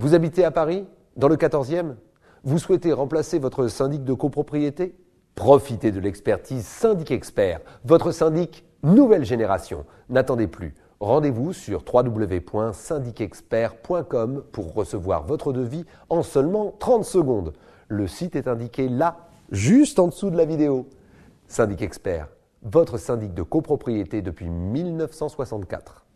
Vous habitez à Paris, dans le 14e Vous souhaitez remplacer votre syndic de copropriété? Profitez de l'expertise Syndic Expert, votre syndic nouvelle génération. N'attendez plus. Rendez-vous sur www.syndicexpert.com pour recevoir votre devis en seulement 30 secondes. Le site est indiqué là, juste en dessous de la vidéo. Syndic Expert, votre syndic de copropriété depuis 1964.